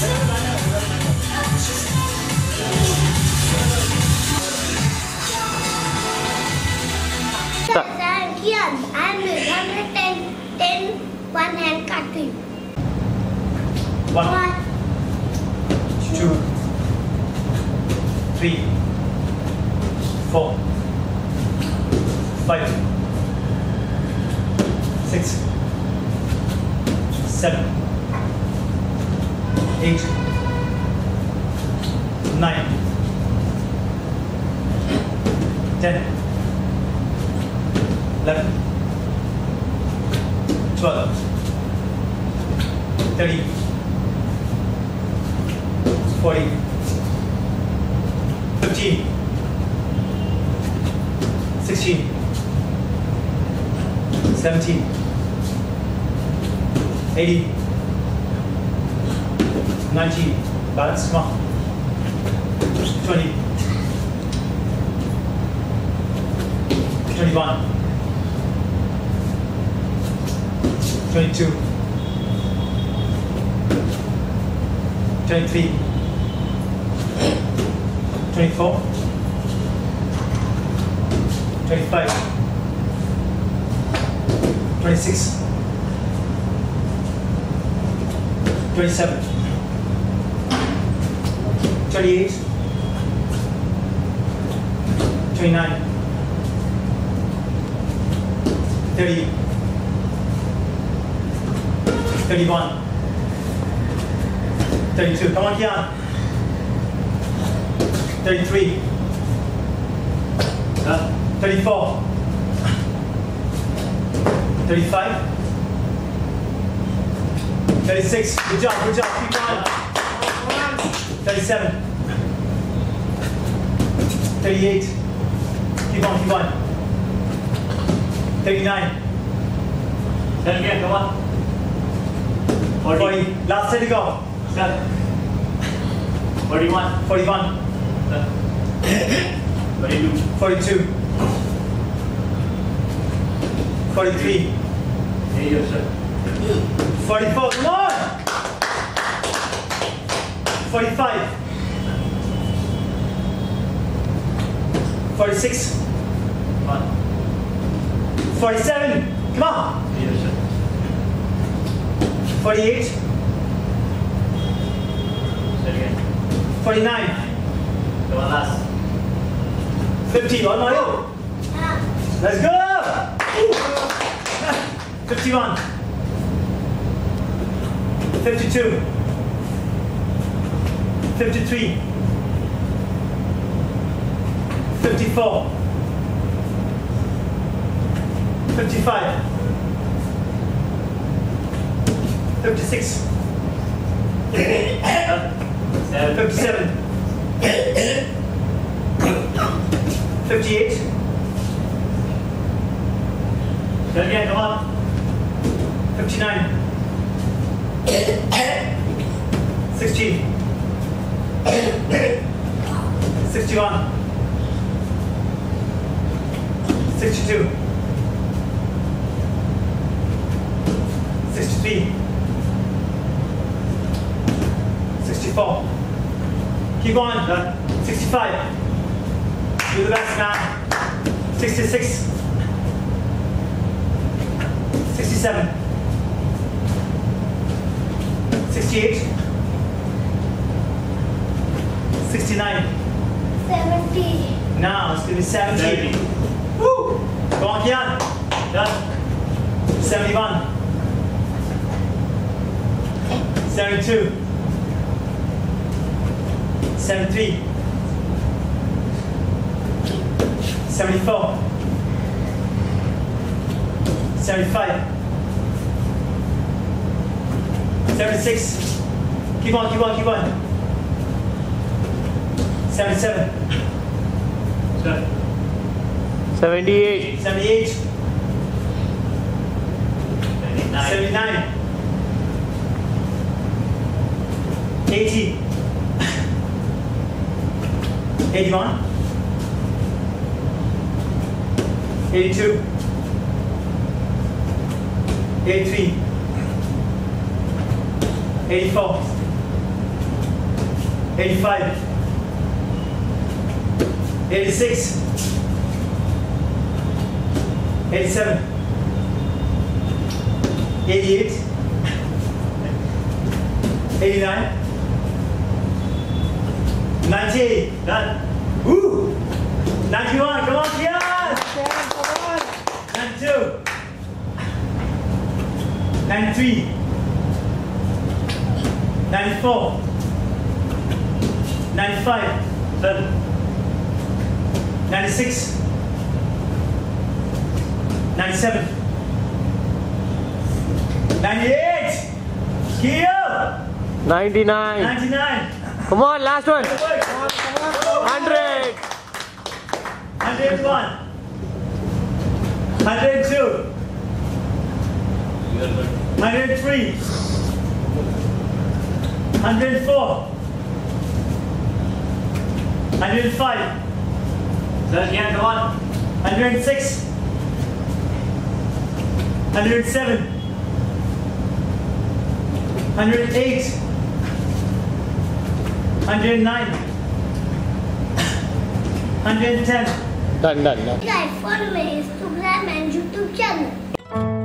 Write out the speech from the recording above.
You. I'm 110, 10, one hand cutting. One, One, two, three, four, five, six, seven, eight, nine, ten, eleven, twelve, thirteen. 40, 15, 16, 17, 18, 19, balance, come on, 20, 21, 22, 23, 24, 25, 26, 27, 28, 29, 30, 31, 32. Come on, Kiaan. 33. Uh, 34. 35. 36. Good job, good job. Keep going. 37. 38. Keep on, keep on. 39. Then again, come on. 40. 40. Last set to go. Step. 41. 41. Step. 42. 42. 43. Hey, yes, sir. 44, come on! 45. 46. Come on. 47. Come on! Hey, 48. Then again. 49. Come on, last. 50. One more. Let's go! 51. 52. 53. 54. 55. 56. Seven. 57. 58. Then again, come on. 59. 60. 61. 62. 63. 64. Keep going. 65. Do the best, man. 66. 67. 68. 69. 70. Now it's gonna be 70. 70. Go on, Kiaan. Done. 71. 72. 73. 74. 75. 76. Keep on, keep on, keep on. 77. Step. 78, 78. 79. 79. 80. 81. 82. 83. 84. 85 86 87 88 89 90 Done. Woo! 91 come on Kiaan 92 93 94 95 Done. 96 97 98 Kio 99. 99 Come on, last one. Good work. 100. 101 102 You are good. 103 104 105 Start again, come on. 106 107, 108, 109, 110. Done, done, done. Guys, follow my Instagram and YouTube channel.